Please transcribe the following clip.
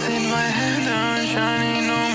within my head, I'm shining on.